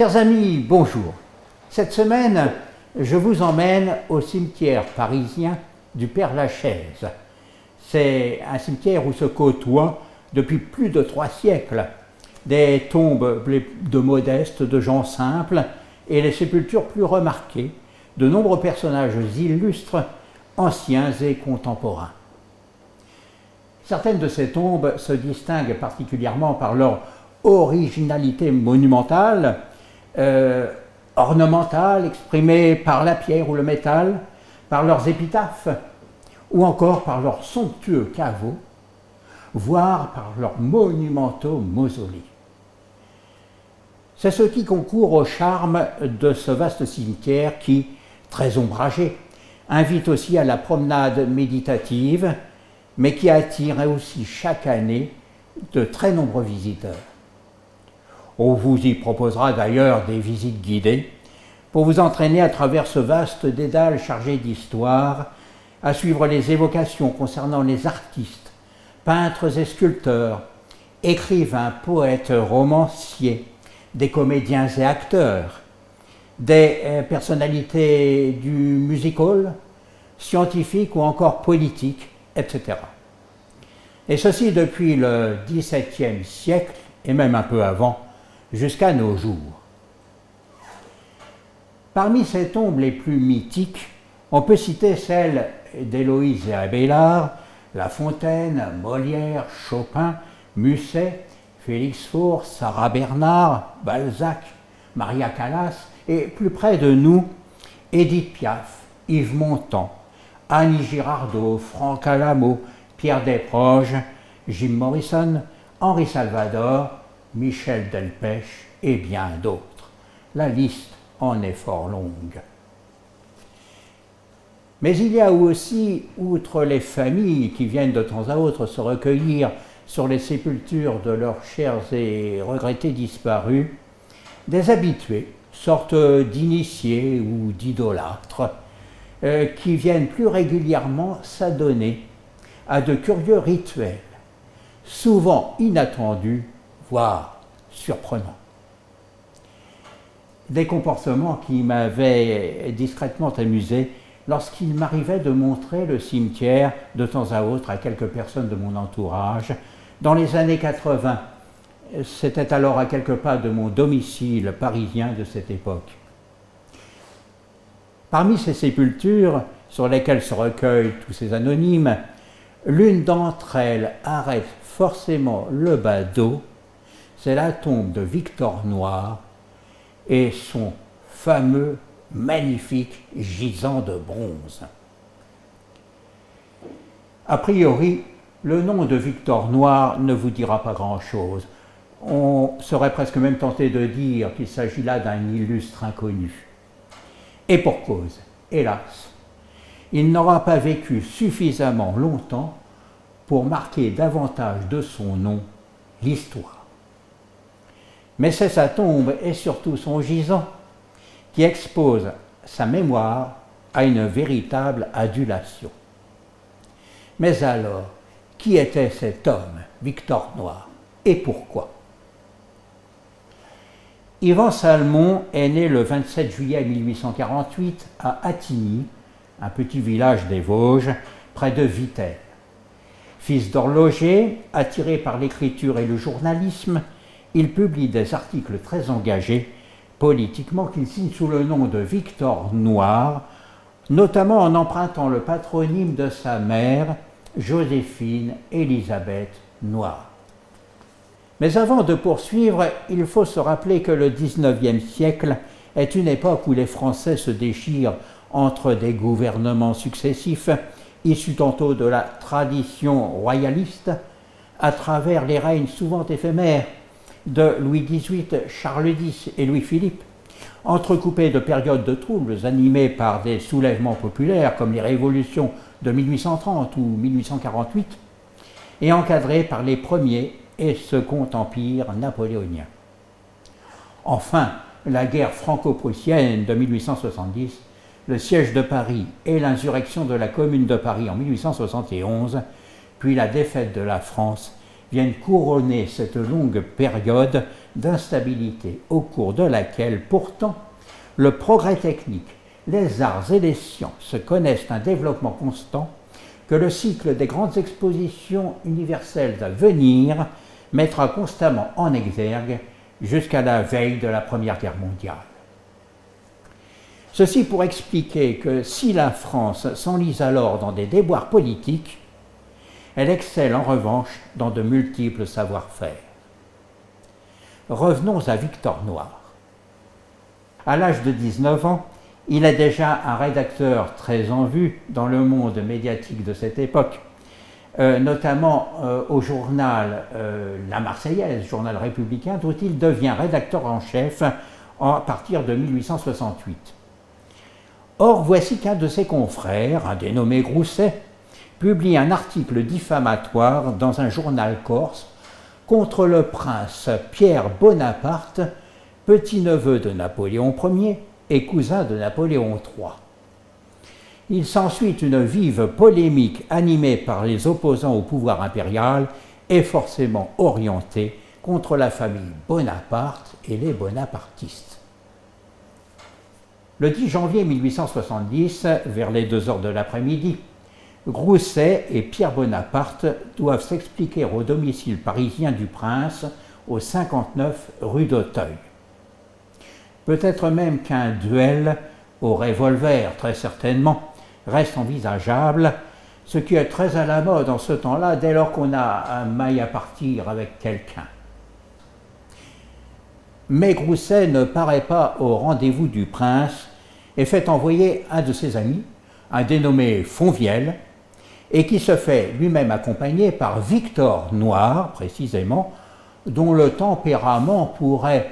Chers amis, bonjour. Cette semaine, je vous emmène au cimetière parisien du Père-Lachaise. C'est un cimetière où se côtoient depuis plus de trois siècles des tombes de modestes, de gens simples et les sépultures plus remarquées de nombreux personnages illustres, anciens et contemporains. Certaines de ces tombes se distinguent particulièrement par leur originalité monumentale, euh, ornementale, exprimée par la pierre ou le métal, par leurs épitaphes, ou encore par leurs somptueux caveaux, voire par leurs monumentaux mausolées. C'est ce qui concourt au charme de ce vaste cimetière qui, très ombragé, invite aussi à la promenade méditative, mais qui attire aussi chaque année de très nombreux visiteurs. On vous y proposera d'ailleurs des visites guidées pour vous entraîner à travers ce vaste dédale chargé d'histoire, à suivre les évocations concernant les artistes, peintres et sculpteurs, écrivains, poètes, romanciers, des comédiens et acteurs, des euh, personnalités du music hall, scientifiques ou encore politiques, etc. Et ceci depuis le XVIIe siècle, et même un peu avant, jusqu'à nos jours. Parmi ces tombes les plus mythiques, on peut citer celles d'Héloïse et Abélard, La Fontaine, Molière, Chopin, Musset, Félix Faure, Sarah Bernard, Balzac, Maria Callas et plus près de nous, Édith Piaf, Yves Montand, Annie Girardot, Franck Alamo, Pierre Desproges, Jim Morrison, Henri Salvador, Michel Delpech et bien d'autres. La liste en est fort longue. Mais il y a aussi, outre les familles qui viennent de temps à autre se recueillir sur les sépultures de leurs chers et regrettés disparus, des habitués, sortes d'initiés ou d'idolâtres, euh, qui viennent plus régulièrement s'adonner à de curieux rituels, souvent inattendus voire surprenant. Des comportements qui m'avaient discrètement amusé lorsqu'il m'arrivait de montrer le cimetière de temps à autre à quelques personnes de mon entourage. Dans les années 80, c'était alors à quelques pas de mon domicile parisien de cette époque. Parmi ces sépultures sur lesquelles se recueillent tous ces anonymes, l'une d'entre elles arrête forcément le bas d'eau c'est la tombe de Victor Noir et son fameux magnifique gisant de bronze. A priori, le nom de Victor Noir ne vous dira pas grand-chose. On serait presque même tenté de dire qu'il s'agit là d'un illustre inconnu. Et pour cause, hélas, il n'aura pas vécu suffisamment longtemps pour marquer davantage de son nom l'histoire mais c'est sa tombe et surtout son gisant qui expose sa mémoire à une véritable adulation. Mais alors, qui était cet homme, Victor Noir, et pourquoi? Yvan Salmon est né le 27 juillet 1848 à Attigny, un petit village des Vosges, près de Vittel. Fils d'horloger, attiré par l'écriture et le journalisme, il publie des articles très engagés politiquement qu'il signe sous le nom de Victor Noir, notamment en empruntant le patronyme de sa mère, Joséphine Élisabeth Noir. Mais avant de poursuivre, il faut se rappeler que le XIXe siècle est une époque où les Français se déchirent entre des gouvernements successifs, issus tantôt de la tradition royaliste, à travers les règnes souvent éphémères de Louis XVIII, Charles X et Louis-Philippe, entrecoupés de périodes de troubles animées par des soulèvements populaires comme les révolutions de 1830 ou 1848, et encadrés par les premiers et second empires napoléoniens. Enfin, la guerre franco-prussienne de 1870, le siège de Paris et l'insurrection de la Commune de Paris en 1871, puis la défaite de la France viennent couronner cette longue période d'instabilité au cours de laquelle pourtant le progrès technique, les arts et les sciences connaissent un développement constant que le cycle des grandes expositions universelles à venir mettra constamment en exergue jusqu'à la veille de la Première Guerre mondiale. Ceci pour expliquer que si la France s'enlise alors dans des déboires politiques, elle excelle en revanche dans de multiples savoir-faire. Revenons à Victor Noir. À l'âge de 19 ans, il est déjà un rédacteur très en vue dans le monde médiatique de cette époque, euh, notamment euh, au journal euh, La Marseillaise, journal républicain, dont il devient rédacteur en chef à partir de 1868. Or, voici qu'un de ses confrères, un dénommé Grousset, publie un article diffamatoire dans un journal corse contre le prince Pierre Bonaparte, petit-neveu de Napoléon Ier et cousin de Napoléon III. Il s'ensuit une vive polémique animée par les opposants au pouvoir impérial et forcément orientée contre la famille Bonaparte et les bonapartistes. Le 10 janvier 1870, vers les 2 heures de l'après-midi, Grousset et Pierre Bonaparte doivent s'expliquer au domicile parisien du prince au 59 rue d'Auteuil. Peut-être même qu'un duel au revolver, très certainement, reste envisageable, ce qui est très à la mode en ce temps-là dès lors qu'on a un mail à partir avec quelqu'un. Mais Grousset ne paraît pas au rendez-vous du prince et fait envoyer un de ses amis, un dénommé Fonvielle, et qui se fait lui-même accompagner par Victor Noir, précisément, dont le tempérament pourrait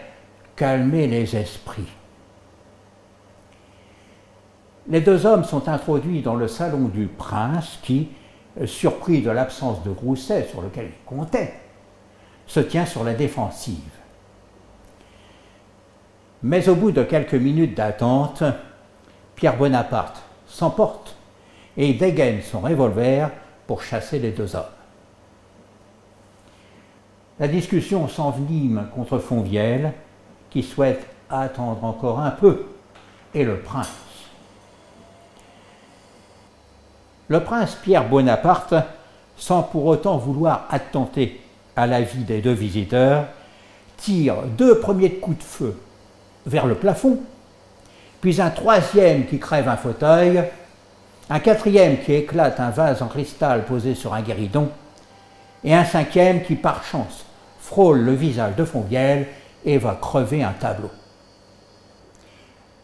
calmer les esprits. Les deux hommes sont introduits dans le salon du prince qui, surpris de l'absence de Grousset sur lequel il comptait, se tient sur la défensive. Mais au bout de quelques minutes d'attente, Pierre Bonaparte s'emporte et dégaine son revolver pour chasser les deux hommes. La discussion s'envenime contre Fonvielle, qui souhaite attendre encore un peu, et le prince. Le prince Pierre Bonaparte, sans pour autant vouloir attenter à la vie des deux visiteurs, tire deux premiers coups de feu vers le plafond, puis un troisième qui crève un fauteuil, un quatrième qui éclate un vase en cristal posé sur un guéridon, et un cinquième qui, par chance, frôle le visage de Fonvielle et va crever un tableau.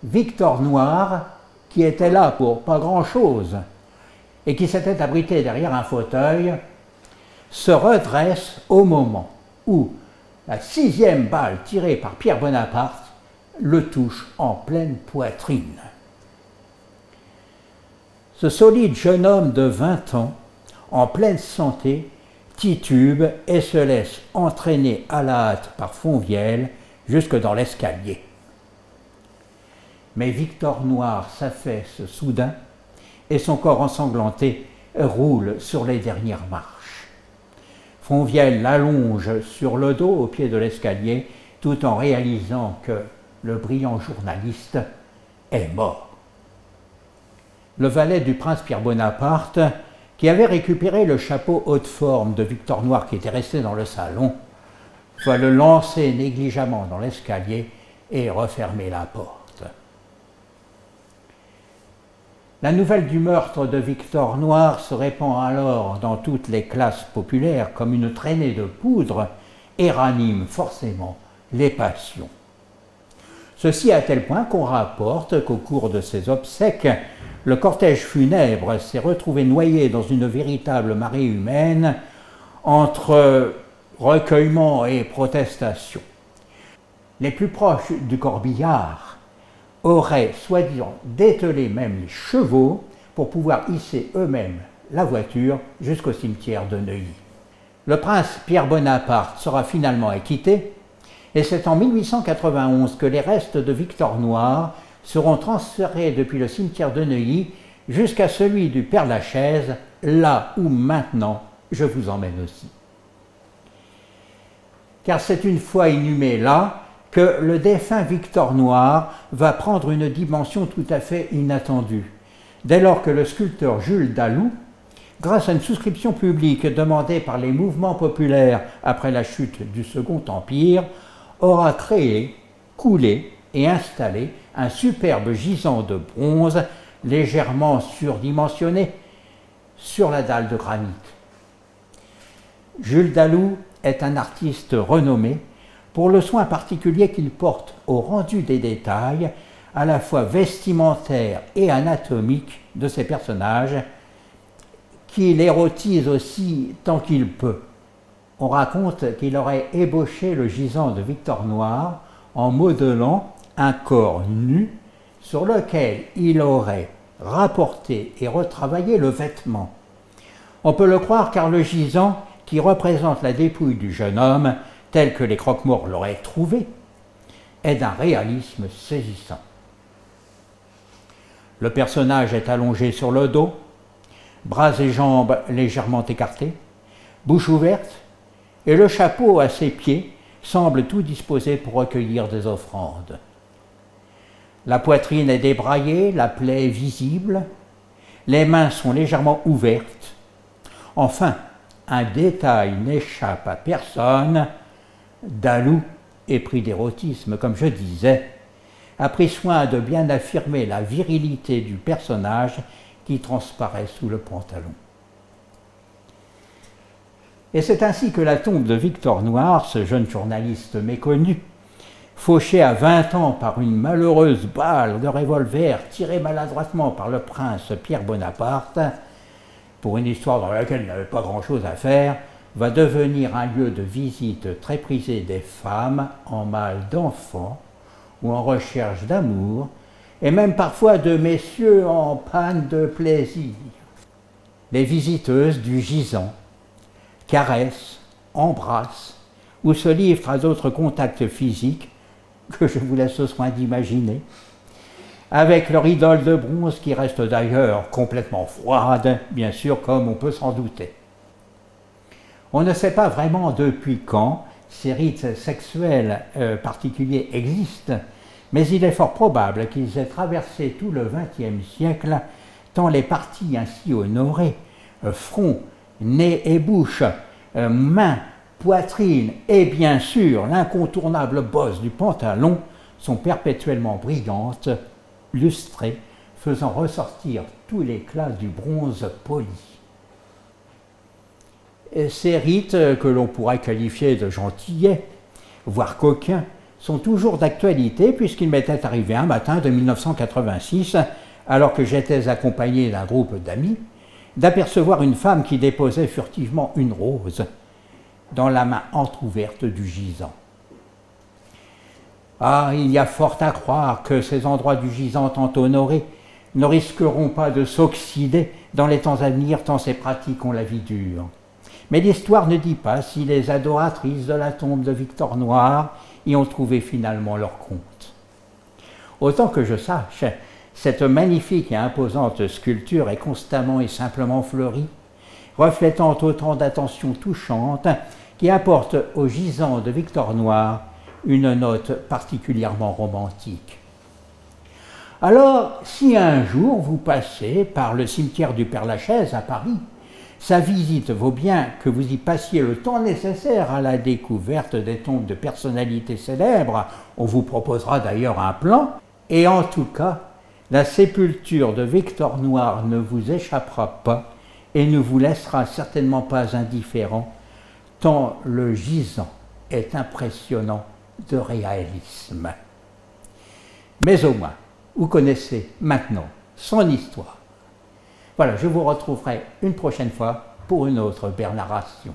Victor Noir, qui était là pour pas grand-chose et qui s'était abrité derrière un fauteuil, se redresse au moment où la sixième balle tirée par Pierre Bonaparte le touche en pleine poitrine. Ce solide jeune homme de 20 ans, en pleine santé, titube et se laisse entraîner à la hâte par Fonvielle jusque dans l'escalier. Mais Victor Noir s'affaisse soudain et son corps ensanglanté roule sur les dernières marches. Fonvielle l'allonge sur le dos au pied de l'escalier tout en réalisant que le brillant journaliste est mort le valet du prince Pierre Bonaparte, qui avait récupéré le chapeau haute forme de Victor Noir qui était resté dans le salon, va le lancer négligemment dans l'escalier et refermer la porte. La nouvelle du meurtre de Victor Noir se répand alors dans toutes les classes populaires comme une traînée de poudre et ranime forcément les passions. Ceci à tel point qu'on rapporte qu'au cours de ces obsèques, le cortège funèbre s'est retrouvé noyé dans une véritable marée humaine entre recueillement et protestation. Les plus proches du corbillard auraient soi-disant dételé même les chevaux pour pouvoir hisser eux-mêmes la voiture jusqu'au cimetière de Neuilly. Le prince Pierre Bonaparte sera finalement acquitté, et c'est en 1891 que les restes de Victor Noir seront transférés depuis le cimetière de Neuilly jusqu'à celui du Père Lachaise, là où maintenant je vous emmène aussi. car c'est une fois inhumé là que le défunt Victor Noir va prendre une dimension tout à fait inattendue. Dès lors que le sculpteur Jules Dalou, grâce à une souscription publique demandée par les mouvements populaires après la chute du Second Empire, aura créé, coulé et installé un superbe gisant de bronze légèrement surdimensionné sur la dalle de granit. Jules Dalou est un artiste renommé pour le soin particulier qu'il porte au rendu des détails, à la fois vestimentaires et anatomiques de ses personnages, qu'il érotise aussi tant qu'il peut. On raconte qu'il aurait ébauché le gisant de Victor Noir en modelant un corps nu sur lequel il aurait rapporté et retravaillé le vêtement. On peut le croire car le gisant, qui représente la dépouille du jeune homme, tel que les croque-morts l'auraient trouvé, est d'un réalisme saisissant. Le personnage est allongé sur le dos, bras et jambes légèrement écartés, bouche ouverte, et le chapeau à ses pieds semble tout disposé pour recueillir des offrandes. La poitrine est débraillée, la plaie est visible, les mains sont légèrement ouvertes. Enfin, un détail n'échappe à personne, Dalou, épris d'érotisme, comme je disais, a pris soin de bien affirmer la virilité du personnage qui transparaît sous le pantalon. Et c'est ainsi que la tombe de Victor Noir, ce jeune journaliste méconnu, fauché à 20 ans par une malheureuse balle de revolver tirée maladroitement par le prince Pierre Bonaparte, pour une histoire dans laquelle il n'avait pas grand-chose à faire, va devenir un lieu de visite très prisé des femmes en mal d'enfants ou en recherche d'amour, et même parfois de messieurs en panne de plaisir. Les visiteuses du gisant caressent, embrassent ou se livrent à d'autres contacts physiques que je vous laisse le soin d'imaginer, avec leur idole de bronze qui reste d'ailleurs complètement froide, bien sûr, comme on peut s'en douter. On ne sait pas vraiment depuis quand ces rites sexuels euh, particuliers existent, mais il est fort probable qu'ils aient traversé tout le XXe siècle, tant les parties ainsi honorées, euh, front, nez et bouche, euh, mains, poitrine et bien sûr l'incontournable bosse du pantalon sont perpétuellement brillantes, lustrées, faisant ressortir tout l'éclat du bronze poli. ces rites que l'on pourrait qualifier de gentillets, voire coquins, sont toujours d'actualité puisqu'il m'était arrivé un matin de 1986, alors que j'étais accompagné d'un groupe d'amis, d'apercevoir une femme qui déposait furtivement une rose dans la main entr'ouverte du gisant. Ah, il y a fort à croire que ces endroits du gisant tant honorés ne risqueront pas de s'oxyder dans les temps à venir tant ces pratiques ont la vie dure. Mais l'histoire ne dit pas si les adoratrices de la tombe de Victor Noir y ont trouvé finalement leur compte. Autant que je sache, cette magnifique et imposante sculpture est constamment et simplement fleurie, reflétant autant d'attention touchante qui apporte au gisant de Victor Noir une note particulièrement romantique. Alors, si un jour vous passez par le cimetière du Père-Lachaise à Paris, sa visite vaut bien que vous y passiez le temps nécessaire à la découverte des tombes de personnalités célèbres. On vous proposera d'ailleurs un plan. Et en tout cas, la sépulture de Victor Noir ne vous échappera pas et ne vous laissera certainement pas indifférent le gisant est impressionnant de réalisme. Mais au moins, vous connaissez maintenant son histoire. Voilà, je vous retrouverai une prochaine fois pour une autre bernardation.